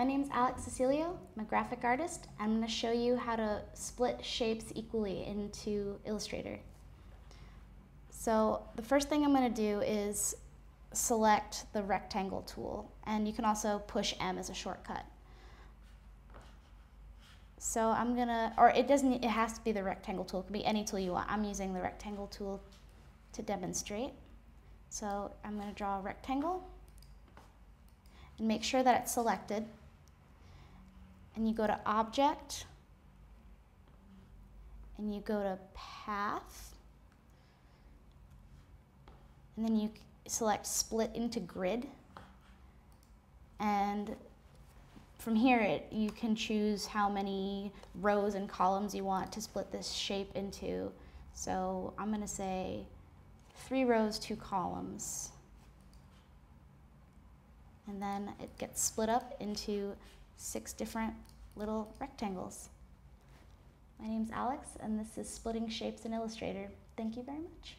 My name is Alex Cecilio. I'm a graphic artist. I'm going to show you how to split shapes equally into Illustrator. So the first thing I'm going to do is select the rectangle tool, and you can also push M as a shortcut. So I'm gonna, or it doesn't, it has to be the rectangle tool. It can be any tool you want. I'm using the rectangle tool to demonstrate. So I'm gonna draw a rectangle and make sure that it's selected. And you go to Object, and you go to Path, and then you select Split into Grid. And from here, it, you can choose how many rows and columns you want to split this shape into. So I'm going to say three rows, two columns. And then it gets split up into six different little rectangles. My name's Alex, and this is Splitting Shapes in Illustrator. Thank you very much.